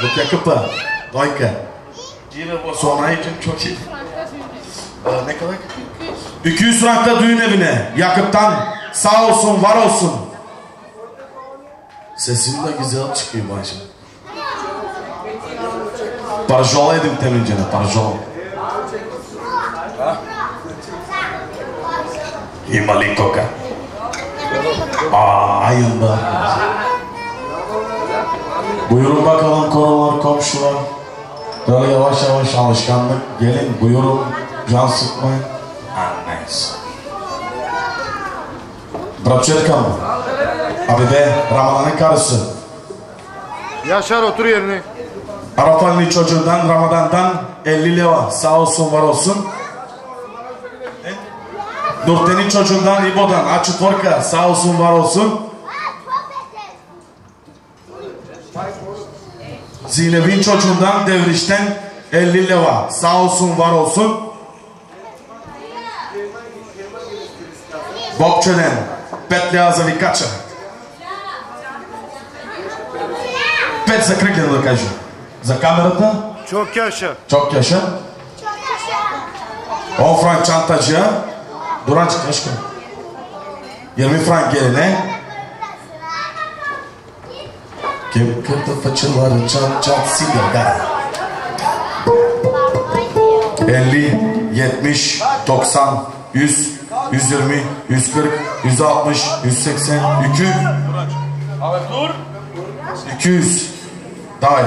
După câpă, doică. Yine bu sonra için çok iyi. Ee, ne kadar? 200 frankta düğün evine. Yakıptan sağ olsun, var olsun. Sesin de güzel çıkıyor başım. Parjola edin temincene, parjola. İmali koka. Aa, ayında. Buyurun bakalım korular, komşular. Böyle yavaş yavaş alışkanlık. Gelin buyurun. Can sıkmayın. Neyse. Bırakacak mı? Abi de Ramazan'ın karısı. Yaşar otur yerine. Arafatlı çocuğundan Ramazan'dan 50 lira sağ olsun var olsun. Nurten'in çocuğundan İbo'dan Açık Vorka sağ olsun var olsun. Zineb'in çocuğundan Devriş'ten 50 lira sağ olsun var olsun. Bobçe'den Petli Azavikaça. Pet za кръгля да кажа. За камерата. Çok yaşa. Çok yaşa. 10 frank çantacıya. Duran aşkım. 20 frank geline. Kim kırdı fıçıları çat çat sigara. 50, 70, 90, 100, 120, 140, 160, 180, 200. Abi dur. 200 Day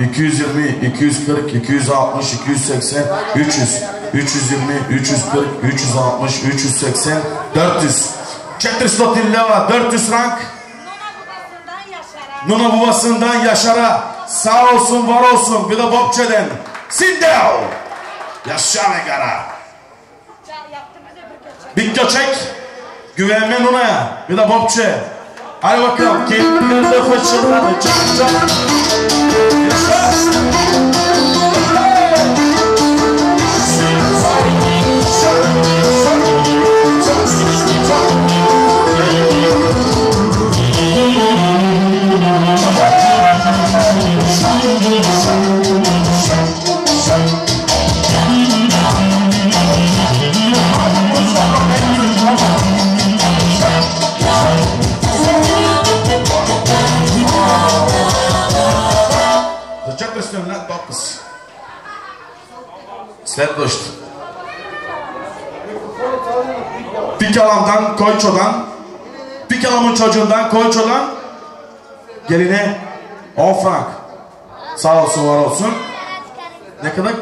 220 240 260 280 300 320 340 360 380 400 400 lira 400 frank Nuna babasından Yaşar'a sağ olsun var olsun. Bir de Bobçe'den. Sindev Yaşa ve gara Bir göçek güvenme Nuna'ya bir de Bobçe. Hadi bakalım. Kim kırdı fıçıları Следващ. Pikalam'dan, Koyço'dan, Pikalam'ın çocuğundan, Koyço'dan geline 10 frank. Sağ olsun, var olsun. Ne kadar?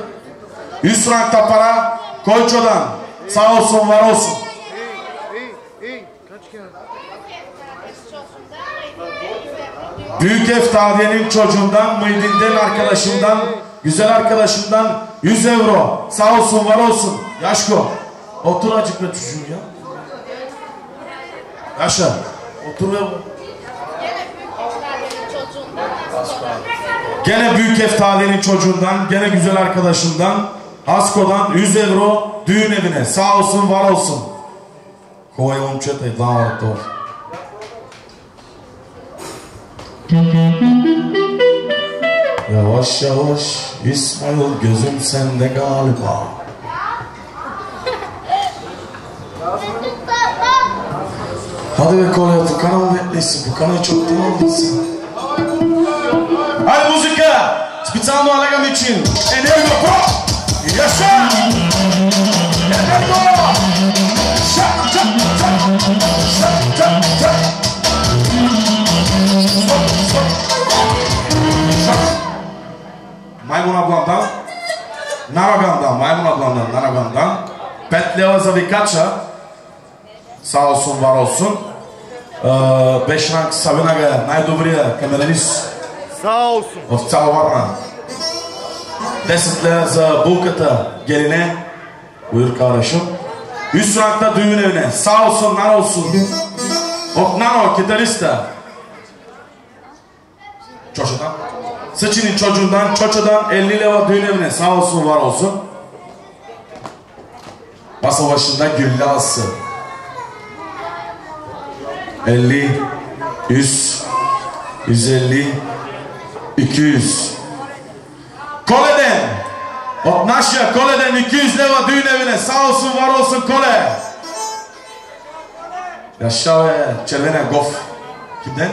100 frank da para Koyço'dan. Sağ olsun, var olsun. Büyük Eftadiye'nin çocuğundan, Mıydin'den arkadaşımdan, güzel arkadaşımdan 100 euro. Sağ olsun, var olsun. Yaşko. Otur acık be çocuğum ya. Yaşa. Otur ve... Gene büyük eftalinin çocuğundan, gene güzel arkadaşından, Asko'dan 100 euro düğün evine. Sağ olsun, var olsun. Kovaya umçetay, daha var, doğru. Yavaş yavaş İsmail gözüm sende galiba. Hadi be Kolya, bu kanal netlisi, bu kanal çok tamamlısın. Salmo alega metindo. É nele meu pó. Yes, sir. É nele meu pó. Shut, shut, shut, shut, shut, shut. Маймуна бландан, нарагандан, маймуна бландан, нарагандан. 5 лева за викача, sağ olsun, var olsun. Ee, 5 rank Savinaga'ya, najdobria kameralist. Sağ olsun. В цяла Варна. Desitler za Bukata geline buyur kardeşim. Üsrak'ta düğün evine sağ olsun nar olsun. Oknano gitarista. Çoşadan. Sıçının çocuğundan, çoçadan 50 leva düğün evine sağ olsun var olsun. Masa başında gülle assı. 50, 100, 150, 200. Kolay od Naşya Kole'den 200 leva düğün evine. Sağ olsun, var olsun Kole. Yaşa ve Çervene Gof. Kimden?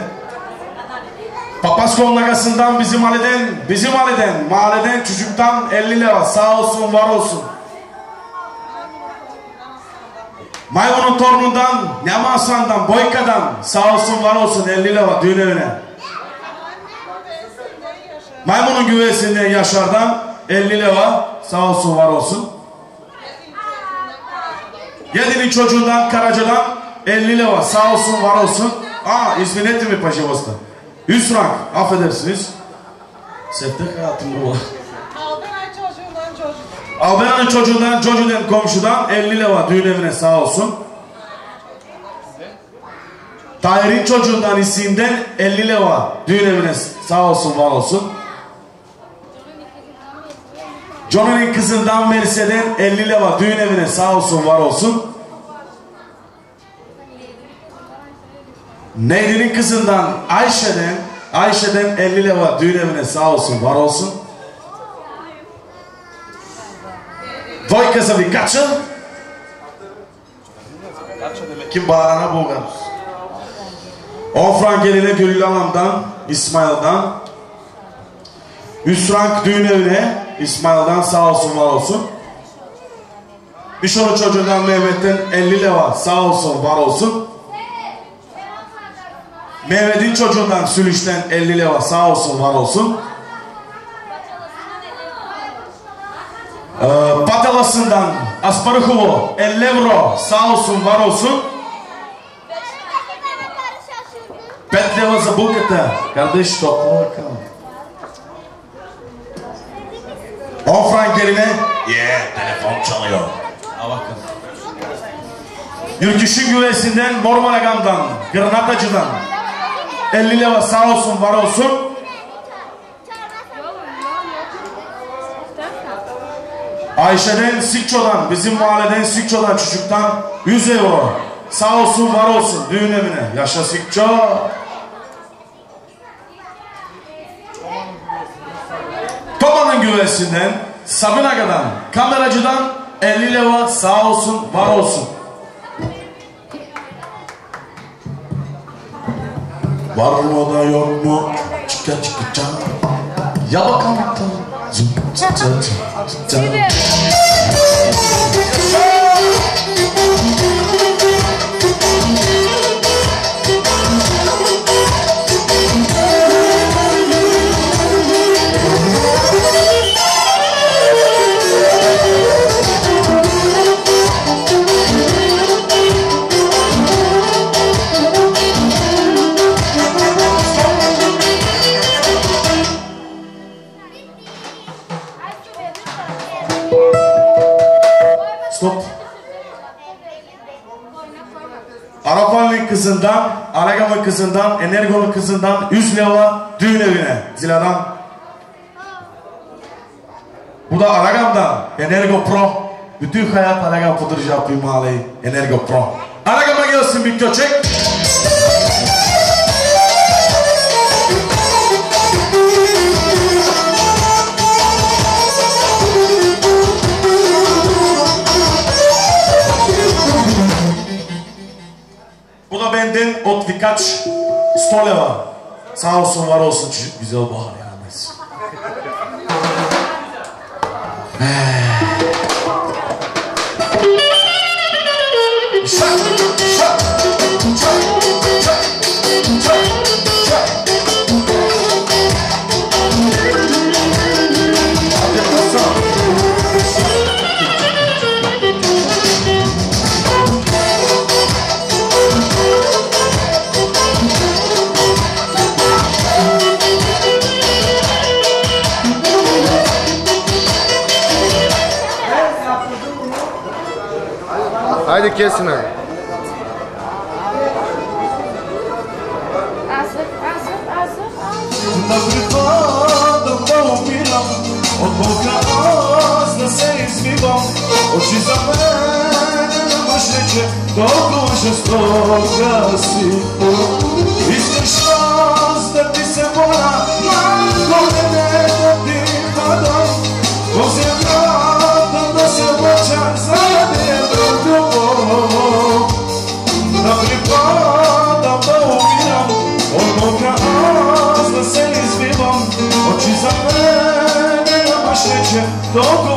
Papaskon Nagası'ndan bizim mahalleden, bizim mahalleden, mahalleden çocuktan 50 lira. Sağ olsun, var olsun. Maymunun torunundan, Nemasan'dan, Boyka'dan sağ olsun var olsun 50 lira düğün evine. Maymunun güvesinden Yaşar'dan 50 lira sağ olsun var olsun. Yedinin çocuğundan Karaca'dan 50 lira sağ olsun var olsun. Aa ismi netti mi Paşa Bosta? 100 frank affedersiniz. Settek hayatım bu. Çocuğundan. Albena'nın çocuğundan, Jojo'dan komşudan 50 lira düğün evine sağ olsun. Tahir'in çocuğundan isimden 50 lira düğün evine sağ olsun var olsun. Johnny'nin kızından Melisa'den 50 lira düğün evine sağ olsun var olsun. Neydi'nin kızından Ayşe'den Ayşe'den 50 lira düğün evine sağ olsun var olsun. Dvojka za Vikača. Kim bağırana bulgar. 10 frank geline Gülül Hanım'dan, İsmail'dan. 100 frank düğün evine İsmail'dan sağ olsun var olsun. Mişon'un çocuğundan Mehmet'ten 50 lira sağ olsun var olsun. Mehmet'in çocuğundan Sülüş'ten 50 lira sağ olsun var olsun. Ee, Patalası'ndan Asparuhovo 50 euro sağ olsun var olsun. Leva za bulkata. Kardeş topla bakalım. 10 frank yerine yeah, telefon çalıyor. Ha bakın. Yürküşün güvesinden Mormalagam'dan, Granatacı'dan 50 lira sağ olsun var olsun. Ayşe'den Sikço'dan, bizim mahalleden Sikço'dan çocuktan 100 euro. Sağ olsun var olsun düğün evine. Yaşa Sikço. Toma'nın güvesinden Sabinaga'dan, kameracıdan 50 lira sağ olsun var olsun. Var mı da yok mu? Çıka çıka çıka. Ya bakalım. Zım, zım, kızından, Energo'nun kızından 100 lira düğün evine Zila'dan. Bu da Aragam'dan Energo Pro. Bütün hayat Aragam pıdırıcı yapıyor. Energo Pro. Aragam'a gelsin bir köçek. от викач 100 лева. Само съм варал значи, съм, че взел Бога няма днес. Е. Шах! kissing her. Asif, Asif, Asif, Asif. Очи за мене на мъжниче, толкова жестока си.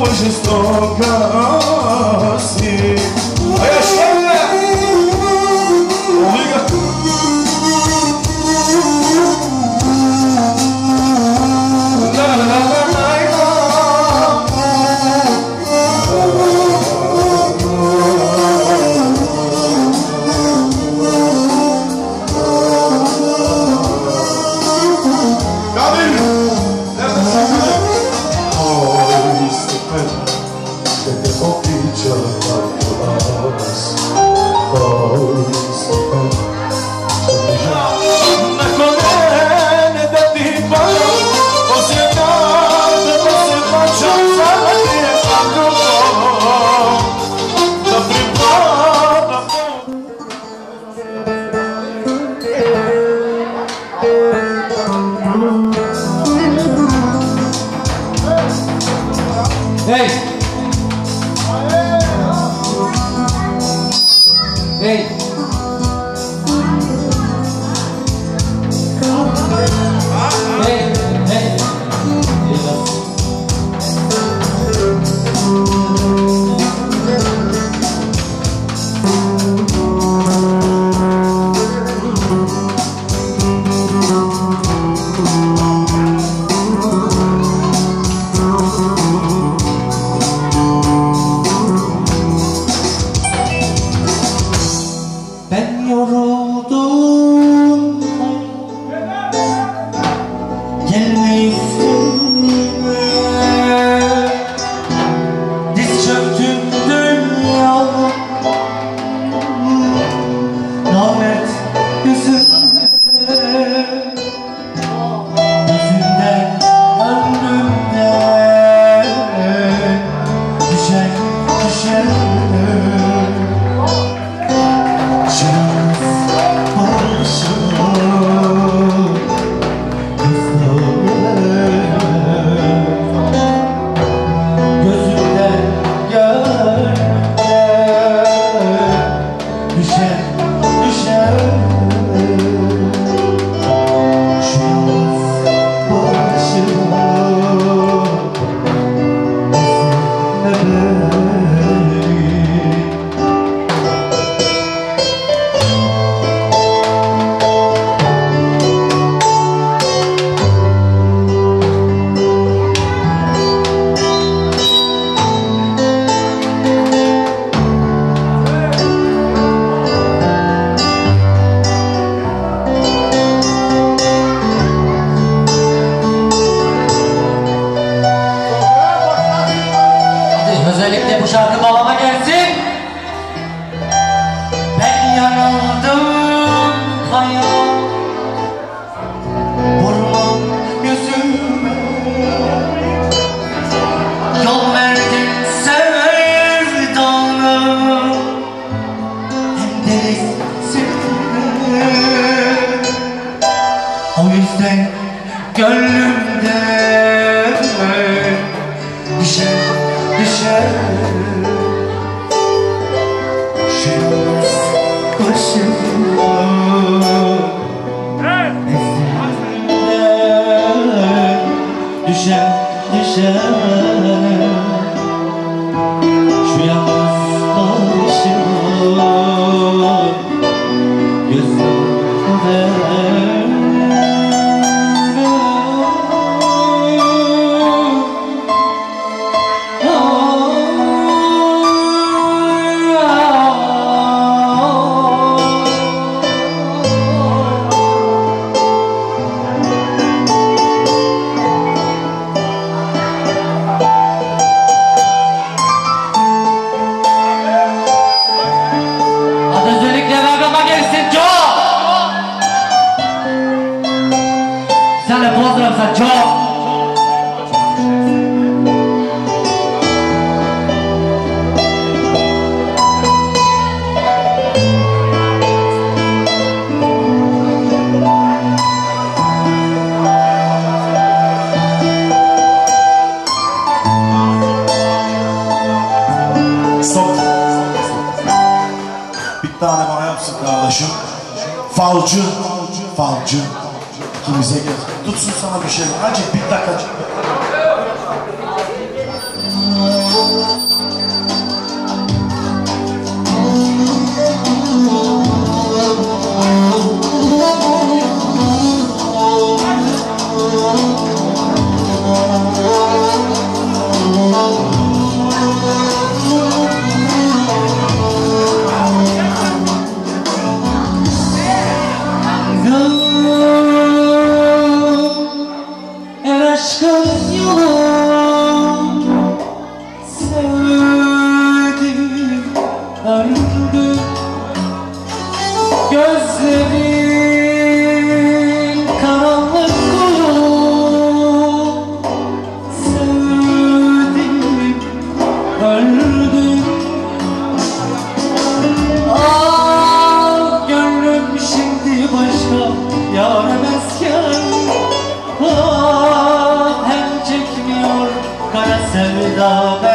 hoje estou cansado Thanks. şarkı babama gelsin. Ben yanıldım hayal. Vurma yüzüme. Yol verdin sevdana. Hem de hissettim. O yüzden gönlümde düşer, düşer. Avcı, falcı. Kimse gel. Tutsun sana bir şey. Acık bir dakika. love.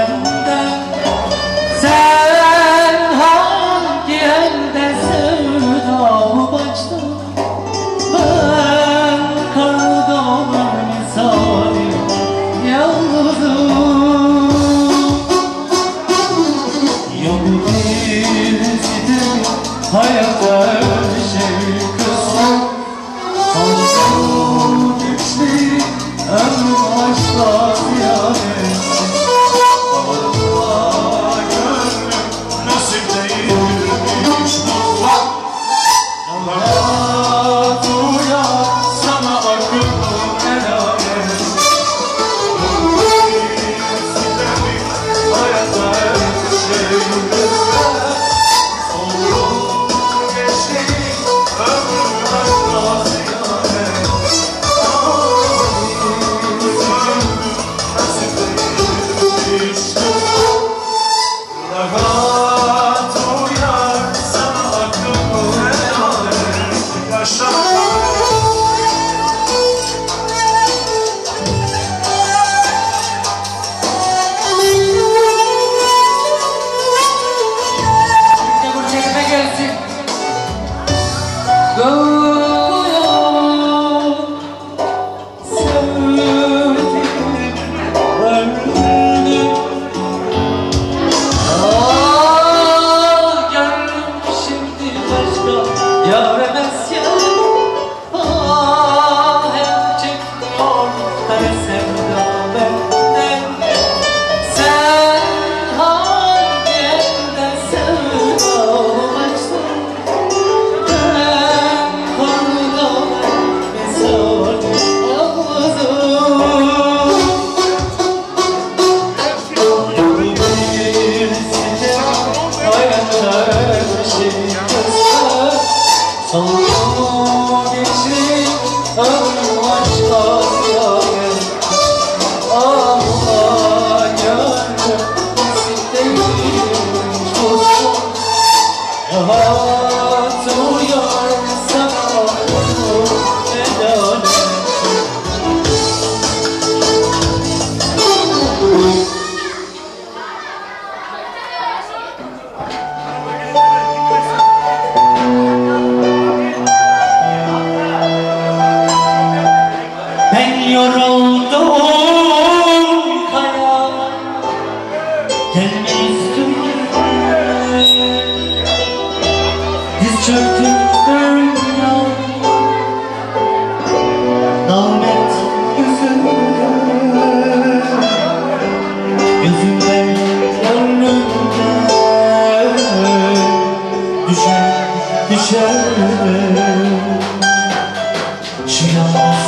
Şu yalnız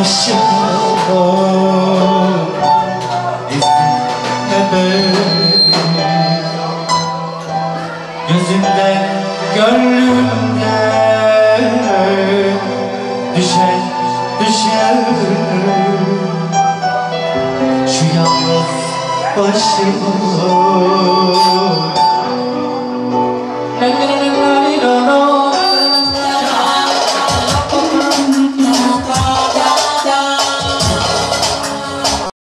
aşağıda Ezme beni Gözümde gönlümde Düşer Şu yalnız başıma